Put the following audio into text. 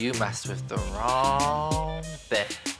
You messed with the wrong thing.